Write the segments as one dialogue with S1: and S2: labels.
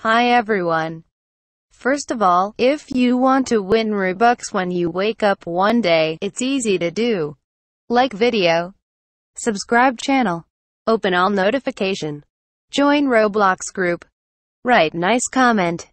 S1: Hi everyone. First of all, if you want to win Robux when you wake up one day, it's easy to do. Like video. Subscribe channel. Open all notification. Join Roblox group. Write nice comment.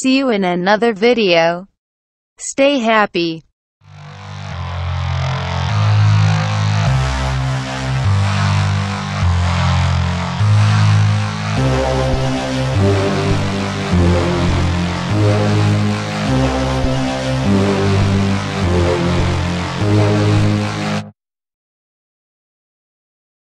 S1: See you in another video. Stay happy.